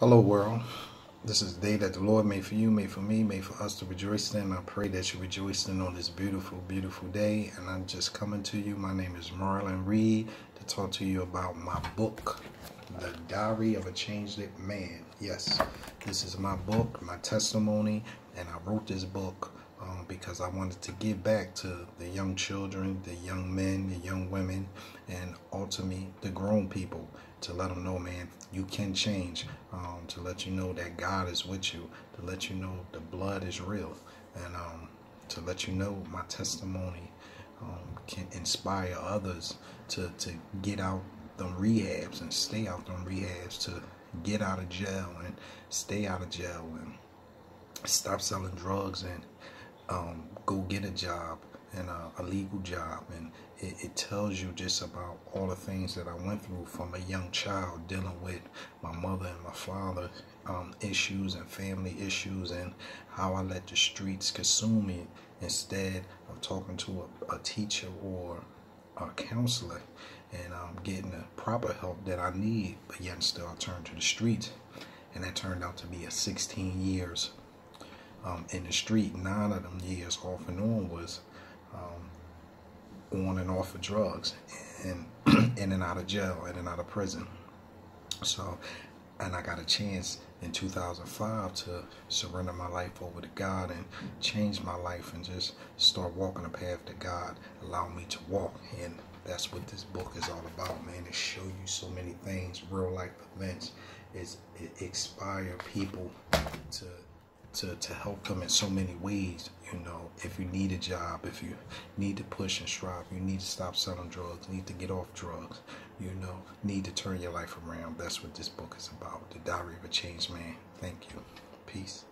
Hello, world. This is the day that the Lord made for you, made for me, made for us to rejoice in. I pray that you rejoice in on this beautiful, beautiful day. And I'm just coming to you. My name is Marlon Reid to talk to you about my book, The Diary of a Changed Man. Yes, this is my book, my testimony, and I wrote this book because I wanted to give back to the young children, the young men, the young women, and ultimately the grown people to let them know, man, you can change, um, to let you know that God is with you, to let you know the blood is real, and um, to let you know my testimony um, can inspire others to, to get out them rehabs and stay out them rehabs, to get out of jail and stay out of jail and stop selling drugs and um, go get a job and a, a legal job. And it, it, tells you just about all the things that I went through from a young child dealing with my mother and my father um, issues and family issues and how I let the streets consume me instead of talking to a, a teacher or a counselor and um, getting the proper help that I need. But yet still I turned to the streets. And that turned out to be a 16 years um, in the street. Nine of them years off and on was um, on and off of drugs and in and out of jail, in and out of prison. So, and I got a chance in 2005 to surrender my life over to God and change my life and just start walking a path that God allowed me to walk. And that's what this book is all about, man. To show you so many things, real life events. Is it inspire people to to, to help them in so many ways. You know, if you need a job, if you need to push and strive, you need to stop selling drugs, need to get off drugs, you know, need to turn your life around. That's what this book is about. The Diary of a Changed Man. Thank you. Peace.